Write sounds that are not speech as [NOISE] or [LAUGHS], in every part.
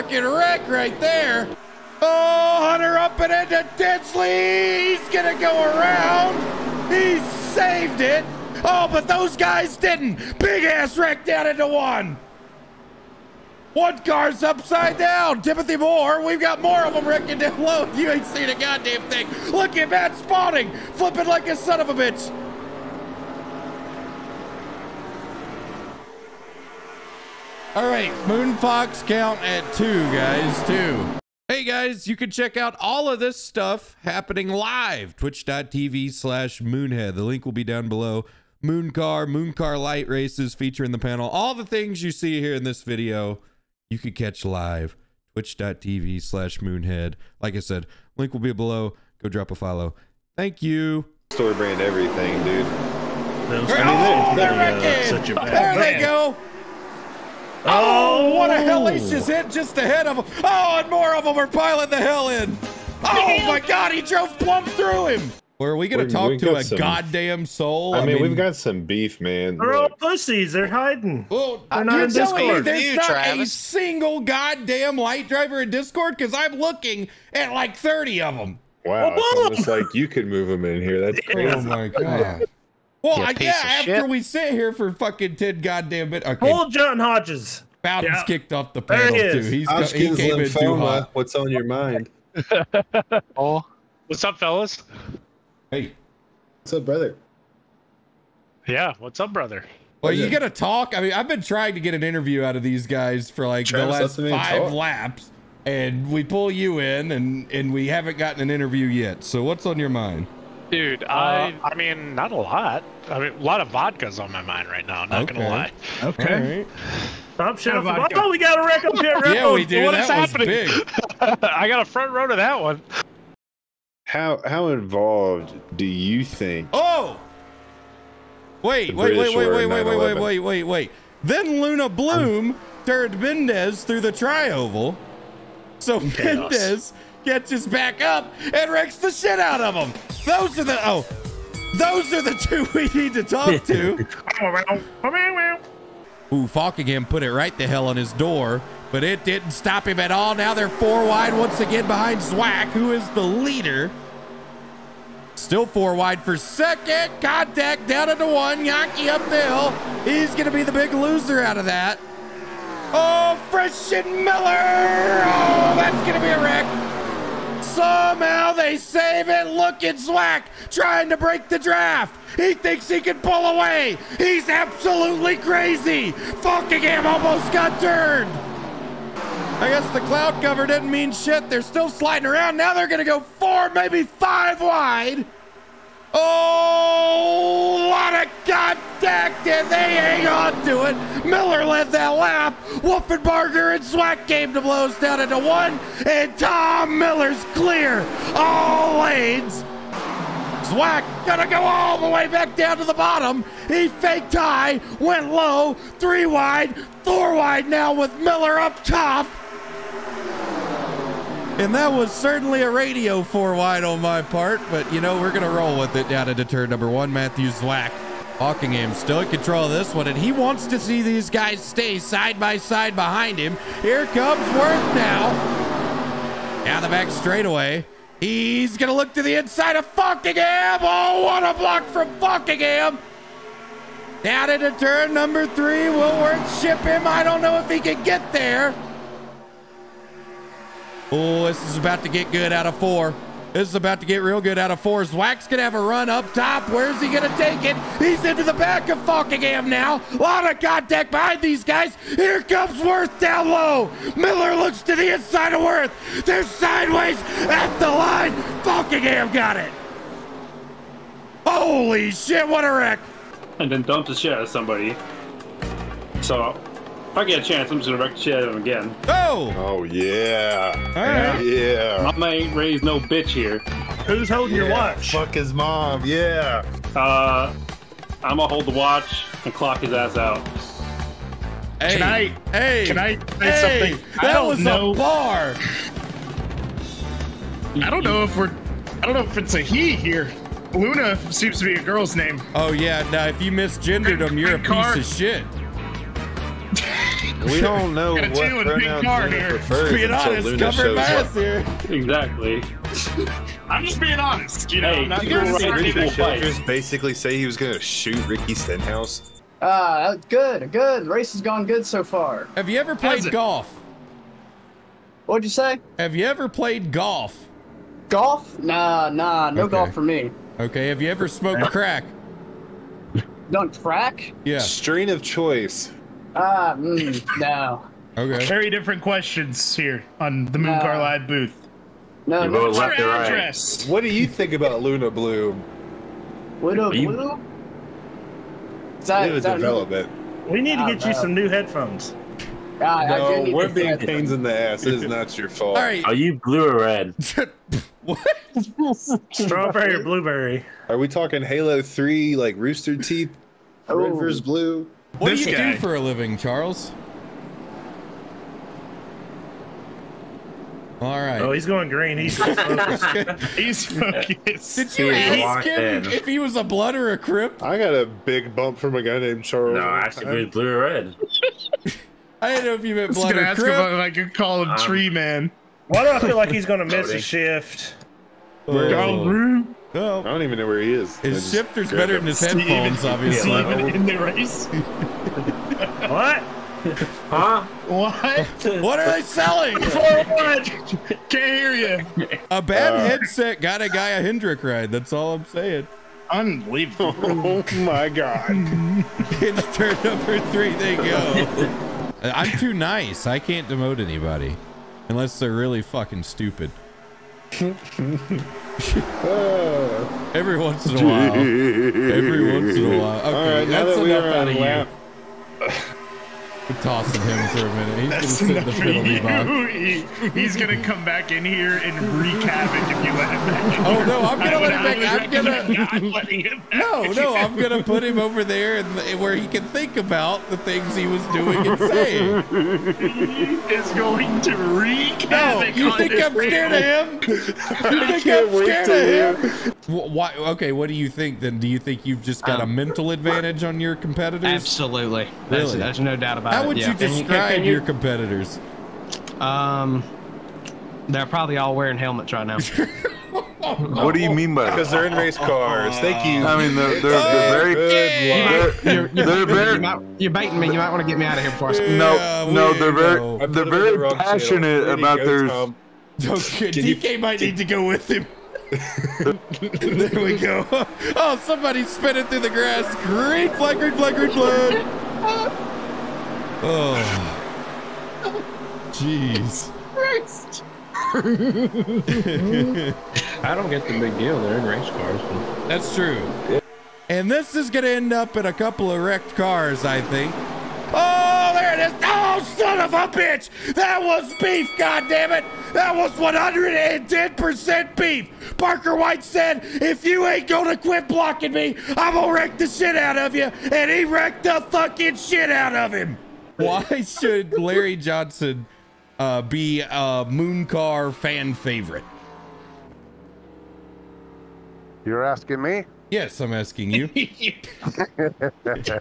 fucking wreck right there. Oh, Hunter up and into Tinsley. He's gonna go around. He saved it. Oh, but those guys didn't. Big ass wreck down into one. One car's upside down. Timothy Moore. We've got more of them wrecking down low. You ain't seen a goddamn thing. Look at Matt spawning, flipping like a son of a bitch. All right, Moon Fox count at two, guys. Two. Hey guys, you can check out all of this stuff happening live. Twitch.tv slash Moonhead. The link will be down below. Moon car, moon car light races featuring the panel. All the things you see here in this video, you could catch live. Twitch.tv slash Moonhead. Like I said, link will be below. Go drop a follow. Thank you. Story brand everything, dude. Those Oh, guys they're are, uh, such a bad There they go. Oh, oh, what a hellacious hit just ahead of him. Oh, and more of them are piling the hell in. Oh my God, he drove plumb through him. Or are we gonna We- talk we to a some- goddamn soul? I mean, we've got some beef, man. They're all pussies. They're hiding. Well, They're not you're in telling me Discord. there's You, not a single goddamn light driver in Discord because I'm looking at like 30 of them. wow, it's Whoa. like you could move them in here. That's [LAUGHS] oh, crazy. Oh my god. Well, I, piece yeah, after shit. we sit here for fucking 10 goddamn minutes. Okay, Pull John Hodges. Bowden's Yeah. kicked off the There panel he too. is. He's got, he came in too hot. What's on your mind? [LAUGHS] Oh, What's up, fellas? Hey, What's up, brother? Yeah, what's up, brother? well, What's you it? gotta talk. I mean, I've been trying to get an interview out of these guys for like Travis, the last five talk. laps, and we pull you in, and and we haven't gotten an interview yet. So what's on your mind? Dude, uh, I I mean, not a lot. I mean, a lot of vodka's on my mind right now. Not Okay. gonna lie. Okay. All right. Stop shouting. How about Oh, we got a wreck up [LAUGHS] here. Yeah, we do. What that is was happening? big. [LAUGHS] I got a front row to that one. How how involved do you think? Oh! Wait, wait, wait, wait, wait, wait, wait, wait, wait, wait, wait. Then Luna Bloom turned Mendez through the trioval. So Mendez catches back up and wrecks the shit out of him. Those are the oh, those are the two [LAUGHS] we need to talk to. [LAUGHS] Ooh, Falkingham put it right the hell on his door, but it didn't stop him at all. Now they're four wide once again behind Zwack, who is the leader. Still four wide for second. Contact down into one. Yaki up the hill. He's going to be the big loser out of that. Oh, Christian Miller. Somehow they save it. Look at Zwack trying to break the draft. He thinks he can pull away. He's absolutely crazy. Falkingham almost got turned. I guess the cloud cover didn't mean shit. They're still sliding around. Now they're going to go four, maybe five wide. Oh, lot of contact, and they hang on oh, to it. Miller led that lap. Wolfenbarger and Zwack came to blows down into one, and Tom Miller's clear. All lanes. Zwack gonna go all the way back down to the bottom. He faked high, went low, three wide, four wide now with Miller up top. And that was certainly a radio four wide on my part, but you know, we're gonna roll with it down into turn number one. Matthew Zwack. Falkingham still in control of this one, and he wants to see these guys stay side by side behind him. Here comes Worth now. Down the back straightaway. He's gonna look to the inside of Falkingham. Oh, what a block from Falkingham. Down into turn number three. Will Worth ship him? I don't know if he can get there. Oh, this is about to get good out of four. This is about to get real good out of four. Zwack's gonna have a run up top. Where's he gonna take it? He's into the back of Falkingham now. A lot of contact behind these guys. Here comes Worth down low. Miller looks to the inside of Worth. They're sideways at the line. Falkingham got it. Holy shit, what a wreck. and then dump the shit out of somebody. So, I get a chance, I'm just gonna wreck the shit out of him again. Oh, Oh yeah, all right. yeah. Mama ain't raised no bitch here. Who's holding your watch? Fuck his mom. Yeah. Uh, I'm gonna hold the watch and clock his ass out. Hey, Can I- Hey, can I say hey, something? I That don't was know. a bar. I don't know if we're. I don't know if it's a he here. Luna seems to be a girl's name. Oh yeah, now if you misgendered him, you're a piece of shit. We [LAUGHS] don't know Got a what two and a big pronouns car Luna here. prefers Being honest, Luna cover shows mass here. Exactly. [LAUGHS] I'm just being honest. You know, Hey, not you gonna guys start are any equal big fight. Childress basically say he was gonna shoot Ricky Stenhouse. Ah, good, good. The race has gone good so far. Have you ever played golf? What'd you say? Have you ever played golf? Golf? Nah, nah, no Okay. golf for me. Okay. Have you ever smoked crack? Done crack? Yeah. Strain of choice. Ah, mm, no. Okay. Very different questions here on the Moon No. Car Live booth. No, You no. vote What's your left or right? What do you think about Luna Bloom? Widow you- Blue? Is that, New is development. We need to Ah, get you some new headphones. Ah, I No, need we're being pains in the ass. It is not your fault. All right. Are you blue or red? [LAUGHS] [LAUGHS] what? Strawberry or blueberry? Are we talking Halo 3, like Rooster Teeth? Red Oh. versus blue? What This do you guy. do for a living, Charles? All right. Oh, he's going green. He's just [LAUGHS] focused. [LAUGHS] He's focused. Did you He ask him in. if he was a blood or a crip? I got a big bump from a guy named Charles. No, one actually, time. blue or red. [LAUGHS] I didn't know if you meant I was blood gonna or ask crip. him if I could call him Um, Tree Man. Why do I feel like he's going to miss a shift? Oh. Donald Brew. I don't even know where he is. His shifter's better him. than his headphones, obviously. Steven in the race. What? Huh? What? [LAUGHS] What are they selling? [LAUGHS] Can't hear you. A bad Uh. headset got a guy a Hendrick ride. That's all I'm saying. Unbelievable. [LAUGHS] Oh my god. Hinge turn number three. They go. I'm too nice. I can't demote anybody unless they're really fucking stupid. Every once in a while. [LAUGHS] Every once in a while. Okay, right, that's that enough out of you. Tossing him for a minute. He's That's gonna sit in the penalty box. [LAUGHS] He- he's gonna come back in here and wreak havoc if you let him back. in Oh no, I'm gonna I let him back. I'm gonna. not letting him back No, no, I'm gonna put him over there and where he can think about the things he was doing and saying. He is going to wreak No, havoc you [LAUGHS] think I'm scared of him? You think can't I'm wait scared to of him? Wh- Why? Okay, what do you think then? Do you think you've just got a Um, mental advantage on your competitors? Absolutely. There's, Really? there's no doubt about it. How would yeah. you describe your competitors? Um, they're probably all wearing helmets right now. [LAUGHS] What do you mean by that? because they're in race cars. Thank you. I mean, they're, they're, they're very. Good They're, You're, you're, they're you very. might, you're baiting me. You might want to get me out of here before I speak. No, Yeah, no, we they're very, I they're put the very passionate about their. Tom. [LAUGHS] Okay, DK might need to go with him. There we go. Oh, somebody's spinning through the grass. Green flag, green flag, green flag. Oh. Jeez. Christ. I don't get the big deal. They're in race cars. That's true. And this is going to end up in a couple of wrecked cars, I think. Oh, there it is. Oh, son of a bitch. That was beef, goddammit. That was 110% beef. Parker White said, if you ain't going to quit blocking me, I'm going to wreck the shit out of you. And he wrecked the fucking shit out of him. Why [LAUGHS] should Larry Johnson uh, be a Moon Car fan favorite? You're asking me? Yes, I'm asking you. [LAUGHS]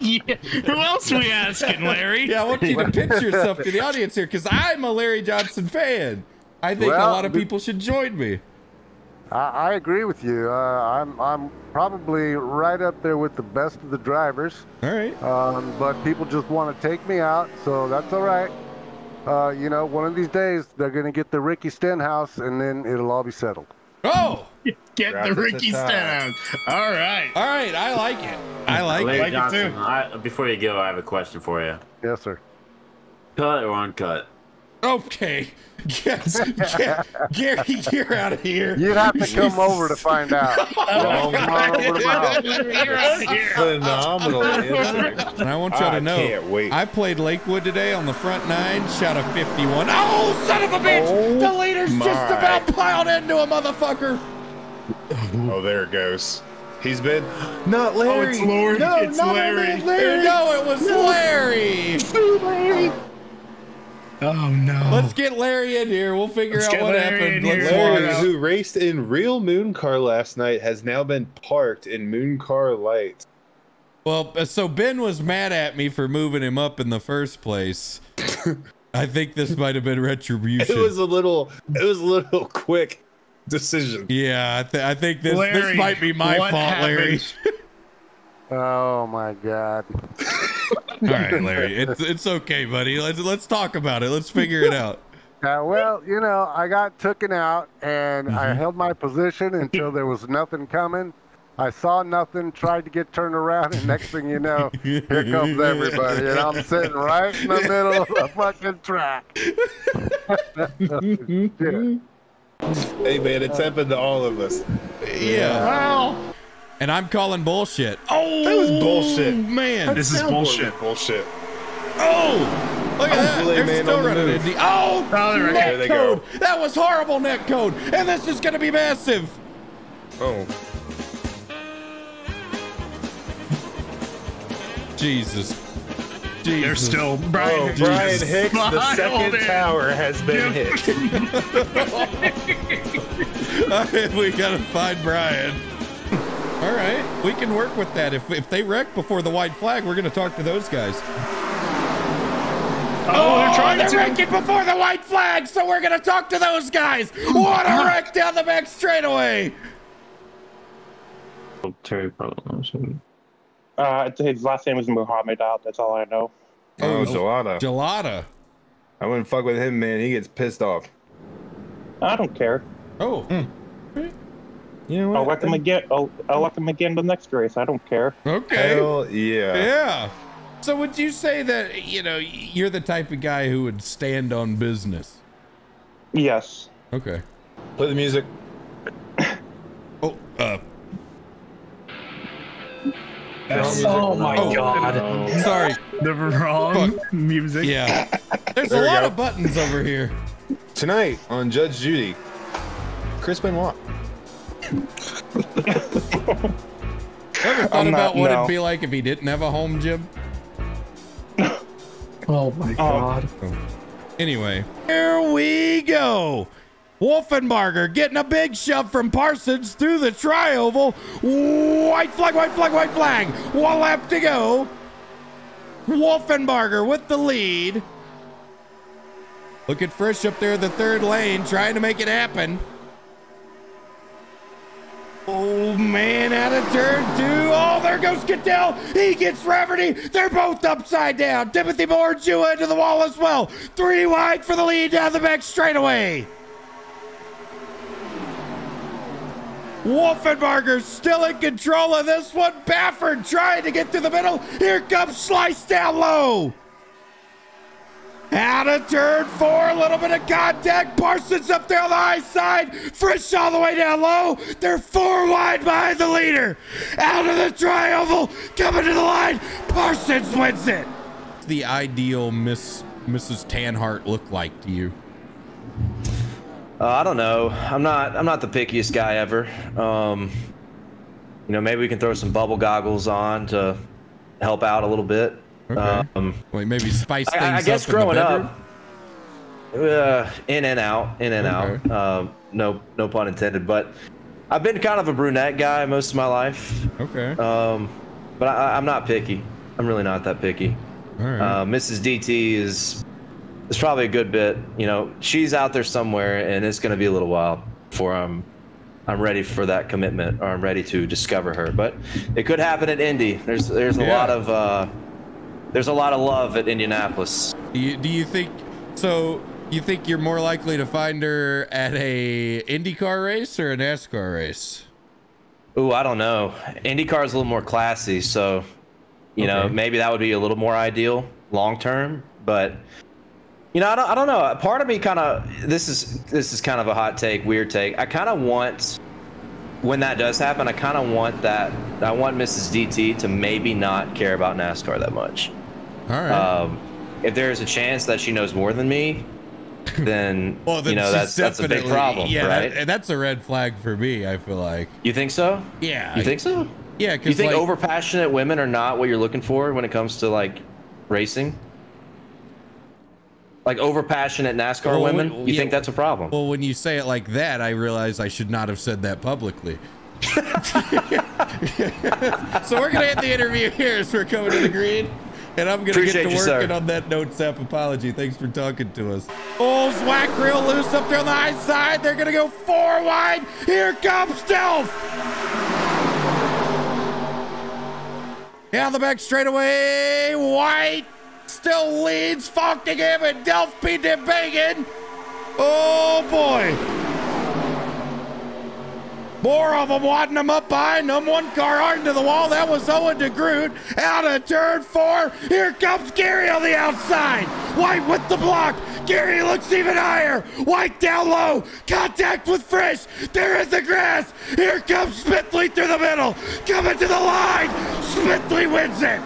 Yeah. Who else we asking, Larry? Yeah, I want you to pitch yourself to the audience here because I'm a Larry Johnson fan. I think a lot of people should join me. I, I agree with you. Uh, I'm I'm probably right up there with the best of the drivers. All right. Um, but people just want to take me out, so that's all right. Uh, you know, one of these days they're gonna get the Ricky Stenhouse, and then it'll all be settled. Oh, [LAUGHS] Get the Ricky Stenhouse. All right. all right. I like it. I like Larry it. like it Johnson, too. I, before you go, I have a question for you. Yes, sir. Cut or uncut? Okay. [LAUGHS] Yes. Ga- Gary, you're out of here. You'd have to [LAUGHS] come over to find out. Oh, Come on over to my house. You're out of here. Phenomenal. And I want y'all to know, can't wait. I played Lakewood today on the front nine, shot a 51. Oh, son of a bitch! Oh, the leader's just about piled into a motherfucker. [LAUGHS] Oh, there it goes. He's been not Larry. Oh, it's Lord. No, it's not Larry. Larry. No, it was Larry. Oh no. Let's get Larry in here. We'll figure Let's out what Larry happened. Larry, who raced in real moon car last night, has now been parked in moon car lights. Well, uh, so Ben was mad at me for moving him up in the first place. [LAUGHS] I think this might have been retribution. It was a little. It was a little [LAUGHS] quick decision. yeah, I, th- I think this this might be my what fault, Larry. [LAUGHS] Oh my God. All right, Larry, it's it's okay, buddy. Let's let's talk about it. Let's figure it out. Uh, well, you know, I got taken out and I Mm-hmm. held my position until there was nothing coming. I saw nothing, tried to get turned around, and next thing you know, here comes everybody, and I'm sitting right in the middle of the fucking track. [LAUGHS] [LAUGHS] Shit. Hey man, it's happened to all of us. Yeah, Well, and I'm calling bullshit. Oh, That was bullshit. man. this is bullshit. Bullshit. Oh, look at oh, that. Kool-Aid They're still on the running move. into. Oh, Oh, right net There they code. go. That was horrible net code, and this is going to be massive. Oh, Jesus. Jesus. They're still Brian. oh Brian is Hicks, the second in. tower has been Give- hit. [LAUGHS] we gotta find Brian. All right, we can work with that. If if they wreck before the white flag, we're gonna talk to those guys. Oh, they're trying they're to. wrecking before the white flag, so we're gonna talk to those guys. What a wreck down the back straightaway. Terry probably. Uh, his last name was Muhammad. Uh, that's all I know. Oh, Gelada. Gelada. I wouldn't fuck with him, man. He gets pissed off. I don't care. Oh, You know what? I'll let him again. I'll, I'll let him again the next race. I don't care. okay. Hell yeah. Yeah. So would you say that you know you're the type of guy who would stand on business? Yes. Okay. Play the music. Oh, uh, Oh my Oh. god. sorry. The wrong music. Yeah. There's There a lot go. of buttons over here. Tonight on Judge Judy, Chris Benoit. Ever thought I'm not- about what no. it'd be like if he didn't have a home gym? [LAUGHS] Oh my oh. god. Oh. Anyway, here we go. Wolfenbarger getting a big shove from Parsons through the trioval. White flag, white flag, white flag. One lap to go. Wolfenbarger with the lead. Look at Frisch up there in the third lane, trying to make it happen. Oh man, out of turn two. Oh, there goes Cattell. He gets Rafferty. They're both upside down. Timothy Moore, Jua into the wall as well. Three wide for the lead down the back straightaway. Wolfenbarger still in control of this one. Baffert trying to get through the middle. Here comes Slice down low. Out of turn four, a little bit of contact. Parsons up there on the high side. Frisch all the way down low. They're four wide behind the leader. Out of the trioval, coming to the line. Parsons wins it. The ideal Miss Mrs. Tanhart look like to you? Uh, I don't know. I'm not. I'm not the pickiest guy ever. Um, you know, maybe we can throw some bubble goggles on to help out a little bit. Okay. Um, Wait, maybe spice things I, I guess up growing up, uh, in and out, in and Okay. out. Um, no, no pun intended. But I've been kind of a brunette guy most of my life. Okay. Um, but I, I'm not picky. I'm really not that picky. All right. Uh, Mrs. DT is is probably a good bit. You know, she's out there somewhere, and it's going to be a little while before I'm I'm ready for that commitment, or I'm ready to discover her. But it could happen at Indy. There's there's a Yeah. lot of uh, there's a lot of love at Indianapolis. Do you, do you think so? You think you're more likely to find her at a IndyCar race or a NASCAR race? Ooh, I don't know. IndyCar is a little more classy, so you know maybe that would be a little more ideal long term. But you know, I don't, I don't know. Part of me kind of this is this is kind of a hot take, weird take. I kind of want when that does happen, I kind of want that. I want Mrs. DT to maybe not care about NASCAR that much. All right. Um, if there's a chance that she knows more than me, [LAUGHS] then, well, then you know that's that's a big problem, Yeah, right? that- that's a red flag for me. I feel like. you think so? Yeah. You think so? Yeah, Because You think like, overpassionate women are not what you're looking for when it comes to like racing? Like overpassionate NASCAR Well, women? you yeah, think that's a problem? Well, when you say it like that, I realize I should not have said that publicly. [LAUGHS] so we're gonna end the interview here as we're coming to the green. And I'm gonna Appreciate get to you, sir. working on that note sap apology. Thanks for talking to us. Oh, Zwack real loose up there on the high side. They're gonna go four wide. Here comes Stealth. Down the back straightaway. White still leads. Falkingham and Delphi DeBagan. Oh boy. More of them wadding them up behind them. One car hard into the wall. That was Owen DeGroot. Out of turn four. Here comes Gary on the outside. White with the block. Gary looks even higher. White down low. Contact with Frisch. There is the grass. Here comes Smithley through the middle. Coming to the line. Smithley wins it.